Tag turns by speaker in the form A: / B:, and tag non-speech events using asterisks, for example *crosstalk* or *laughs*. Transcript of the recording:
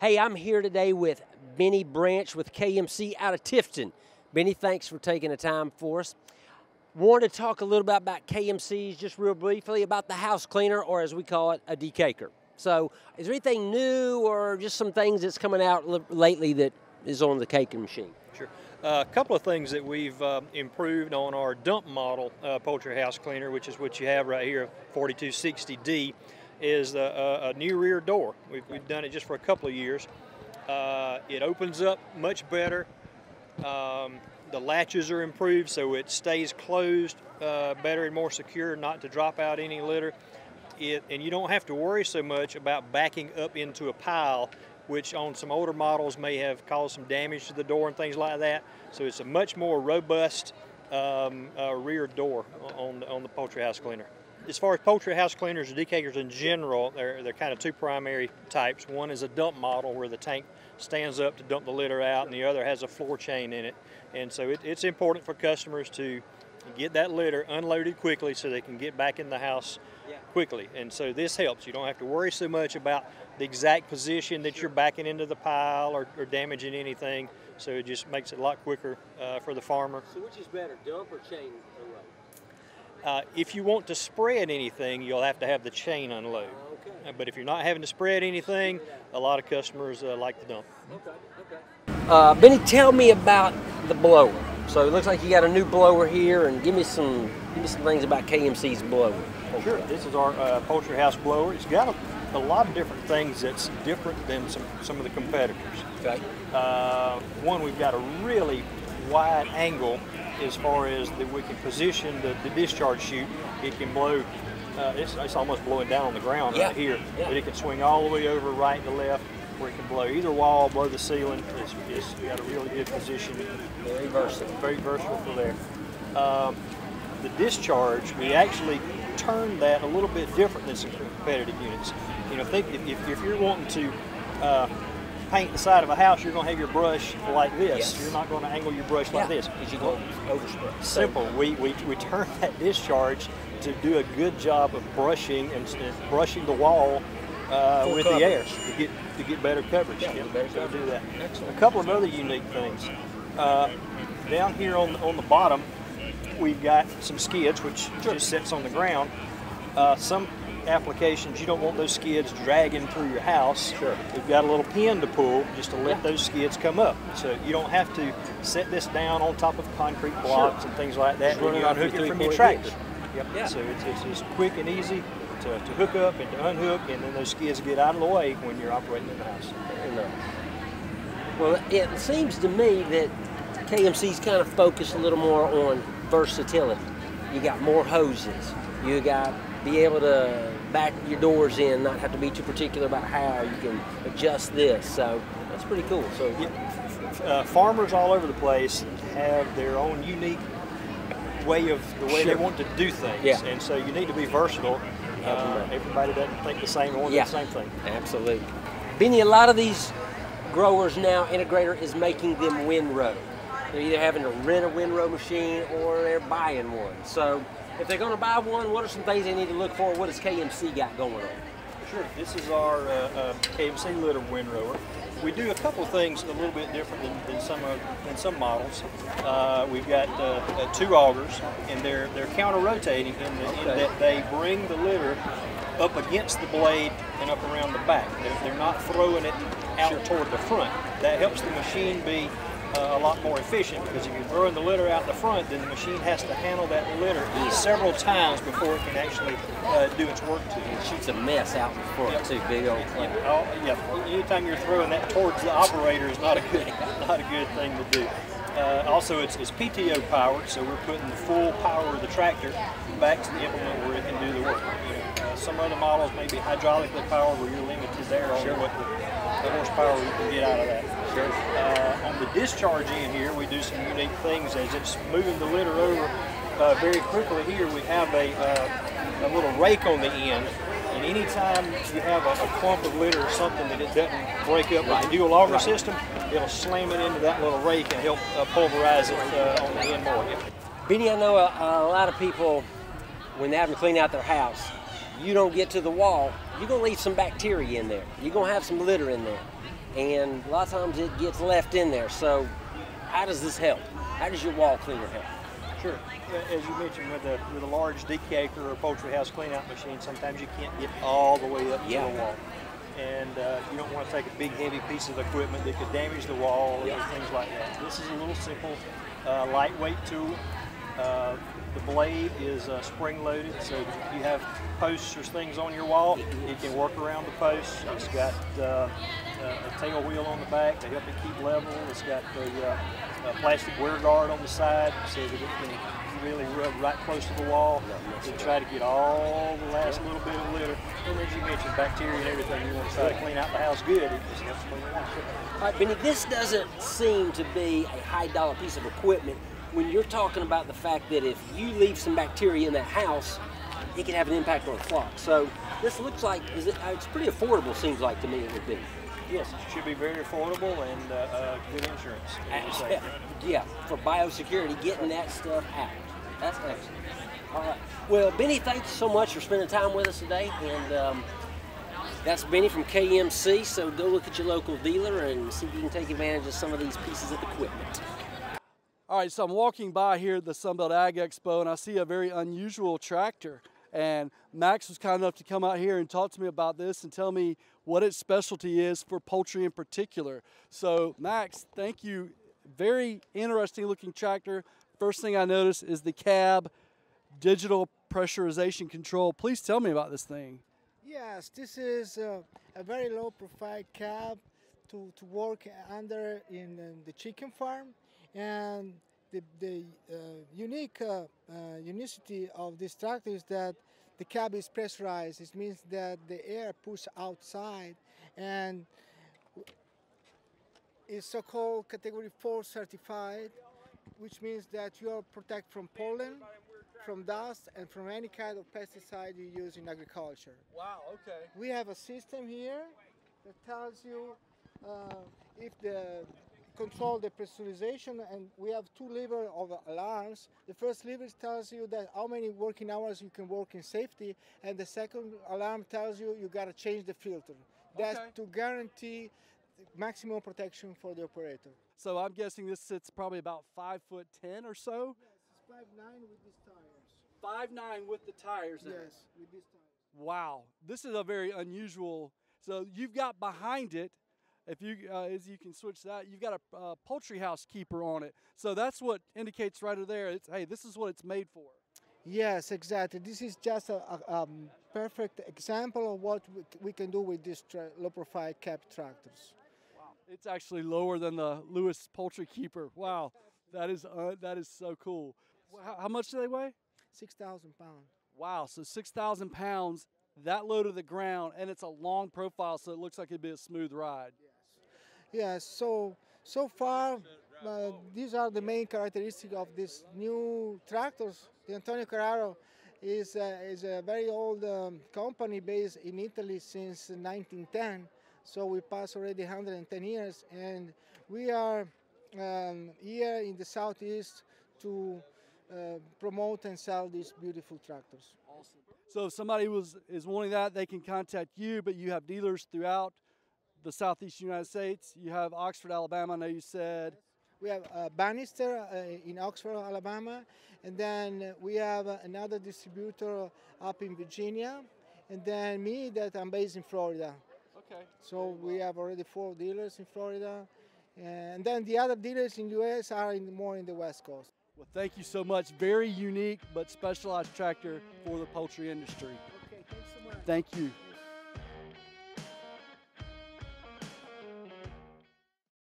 A: Hey, I'm here today with Benny Branch with KMC out of Tifton. Benny, thanks for taking the time for us. Wanted to talk a little bit about KMC's just real briefly about the house cleaner, or as we call it, a decaker. So, is there anything new or just some things that's coming out lately that is on the caking machine?
B: Sure. Uh, a couple of things that we've uh, improved on our dump model uh, poultry house cleaner, which is what you have right here, 4260D, is a, a new rear door. We've, we've, done it just for a couple of years. Uh, it opens up much better. Um, the latches are improved so it stays closed uh, better and more secure, not to drop out any litter. It, and you don't have to worry so much about backing up into a pile which on some older models may have caused some damage to the door and things like that. So it's a much more robust um, uh, rear door on, on the poultry house cleaner. As far as poultry house cleaners or decakers in general, they're, they're kind of two primary types. One is a dump model where the tank stands up to dump the litter out and the other has a floor chain in it. And so it, it's important for customers to get that litter unloaded quickly so they can get back in the house quickly. And so this helps. You don't have to worry so much about the exact position that you're backing into the pile or, or damaging anything. So it just makes it a lot quicker uh, for the farmer.
A: So which is better, dump or chain unload?
B: Uh, if you want to spread anything, you'll have to have the chain unload. Okay. Uh, but if you're not having to spread anything, a lot of customers uh, like the dump.
A: Okay, okay. Uh, Benny, tell me about the blower. So it looks like you got a new blower here, and give me some give me some things about KMC's blower.
B: Sure. This is our uh, poultry house blower. It's got a, a, lot of different things that's different than some, some of the competitors.
A: Okay.
B: Uh, one, we've got a really wide angle as far as that we can position the, the discharge chute. It can blow, uh, it's, it's, almost blowing down on the ground
A: yeah.
B: right here,
A: yeah.
B: but it can swing all the way over right to left where it can blow either wall, blow the ceiling. It's, it's got a really good position.
A: Very versatile.
B: Very versatile for there. Um, the discharge, we actually turn that a little bit different than some competitive units. You know, think if, if you're wanting to uh, paint the side of a house, you're going to have your brush like this.
A: Yes.
B: You're not going to angle your brush
A: yeah,
B: like this.
A: Because you go overspray.
B: Simple. We, we, we turned that discharge to do a good job of brushing and, and brushing the wall uh, with
A: coverage.
B: the air to get to get better coverage.
A: Yeah, better
B: so
A: coverage.
B: do that.
A: Excellent.
B: A couple of other unique things. Uh, down here on on the bottom, we've got some skids, which
A: Sure.
B: just sits on the ground. Uh, some applications you don't want those skids dragging through your house.
A: Sure.
B: We've got a little pin to pull just to let
A: Yeah.
B: those skids come up. So you don't have to set this down on top of concrete blocks and things like that.
A: Just
B: when you
A: it off
B: unhook it from your
A: three-point
B: tractor. Yep.
A: Yeah.
B: So it's, it's just quick and easy to, to hook up and to unhook, and then those skids get out of the way when you're operating in the house.
A: Very nice. Well, it seems to me that KMC's kind of focused a little more on versatility. You got more hoses. You got be able to back your doors in, not have to be too particular about how you can adjust this. So that's pretty cool. So
B: Uh, farmers all over the place have their own unique way of the way
A: Sure.
B: they want to do things,
A: Yeah.
B: and so you need to be versatile. Uh, everybody doesn't think the same or
A: Yeah.
B: the same thing.
A: Absolutely. Benny, a lot of these growers now, integrator is making them windrow. They're either having to rent a windrow machine or they're buying one. So if they're going to buy one, what are some things they need to look for? What does KMC got going on?
B: Sure. This is our uh, uh, KMC litter windrower. We do a couple of things a little bit different than, than some of, than some models. Uh, we've got uh, uh, two augers, and they're they're counter rotating in, the, in that they bring the litter up against the blade and up around the back. They're, they're not throwing it out
A: Sure.
B: toward the front. That helps the machine be uh, a lot more efficient because if you're throwing the litter out the front, then the machine has to handle that litter several times before it can actually uh, do its work to it.
A: It shoots a mess out in front
B: Yep.
A: too, big old cloud.
B: oh, yeah. Anytime you're throwing that towards the operator is not a good, *laughs* not a good thing to do. Uh, also, it's, it's PTO powered, so we're putting the full power of the tractor back to the implement where it can do the work. You know, uh, some other models may be hydraulically powered, where you're limited there on what the, the horsepower you can get out of that. Uh, on the discharge end here, we do some unique things as it's moving the litter over uh, very quickly. Here we have a, uh, a little rake on the end, and anytime you have a, a clump of litter or something that it doesn't break up with the dual auger
A: Right.
B: system, it'll slam it into that little rake and help uh, pulverize it uh, on the end more.
A: Benny, I know a, a lot of people, when they have to clean out their house, you don't get to the wall, you're going to leave some bacteria in there. You're going to have some litter in there. And a lot of times it gets left in there. So, how does this help? How does your wall cleaner help?
B: Sure. As you mentioned, with a with a large decaker or poultry house cleanout machine, sometimes you can't get all the way up
A: Yeah.
B: to the wall, and uh, you don't want to take a big heavy piece of equipment that could damage the wall
A: Yeah.
B: or things like that. This is a little simple, uh, lightweight tool. Uh, the blade is uh, spring loaded, so if you have posts or things on your wall, you can work around the posts. It's got uh, a tail wheel on the back to help it keep level. It's got the uh, a plastic wear guard on the side so that it can really rub right close to the wall to try to get all the last little bit of litter. And as you mentioned, bacteria and everything, you want to try to clean out the house good. It just helps clean.
A: All right, Benny, this doesn't seem to be a high dollar piece of equipment when you're talking about the fact that if you leave some bacteria in that house, it can have an impact on the flock. So this looks like is it, uh, it's pretty affordable. Seems like to me it would be.
B: Yes, it should be very affordable and uh, uh, good insurance. as.
A: Yeah, for biosecurity, getting that stuff out. That's excellent. All right. Well, Benny, thank you so much for spending time with us today. And um, that's Benny from KMC. So go look at your local dealer and see if you can take advantage of some of these pieces of equipment.
C: All right, so I'm walking by here at the Sunbelt Ag Expo and I see a very unusual tractor. And Max was kind enough to come out here and talk to me about this and tell me what its specialty is for poultry in particular. So, Max, thank you. Very interesting looking tractor. First thing I noticed is the cab digital pressurization control. Please tell me about this thing.
D: Yes, this is uh, a very low profile cab to, to work under in, uh, the chicken farm. And the, the uh, unique uh, uh, unicity of this tractor is that the cab is pressurized. It means that the air pushes outside and is so-called category 4 certified, which means that you are protected from pollen, from dust, and from any kind of pesticide you use in agriculture.
C: Wow, okay.
D: We have a system here that tells you uh, if the control the pressurization and we have two lever of alarms. The first lever tells you that how many working hours you can work in safety and the second alarm tells you you got to change the filter. That's
C: Okay.
D: to guarantee maximum protection for the operator.
C: So I'm guessing this sits probably about five foot ten or so.
D: Yes, It's 5.9 with these tires.
C: Five nine with the tires.
D: Yes, with these tires.
C: Wow, this is a very unusual. So you've got behind it, if you uh, as you can switch that, you've got a uh, poultry house keeper on it. So that's what indicates right there. It's hey, this is what it's made for.
D: Yes, exactly. This is just a, a um, perfect example of what we, we can do with these tra- low profile cab tractors. Wow.
C: It's actually lower than the Lewis Poultry Keeper. Wow, that is uh, that is so cool. How, how much do they weigh?
D: 6,000 pounds.
C: Wow, so six thousand pounds, that low to the ground, and it's a long profile, so it looks like it'd be a smooth ride.
D: Yes, so so far uh, these are the main characteristics of this new tractors. The Antonio Carraro is uh, is a very old um, company based in Italy since 1910. So we passed already 110 years, and we are um, here in the southeast to uh, promote and sell these beautiful tractors.
C: Awesome. So if somebody was is wanting that, they can contact you. But you have dealers throughout the southeast United States. You have Oxford, Alabama. I know you said.
D: We have uh, Bannister uh, in Oxford, Alabama, and then we have uh, another distributor up in Virginia, and then me that I'm based in Florida.
C: Okay.
D: So we have already four dealers in Florida, and then the other dealers in U.S. are in, more in the West Coast.
C: Well, thank you so much. Very unique but specialized tractor for the poultry industry.
D: Okay, thanks so much.
C: Thank you.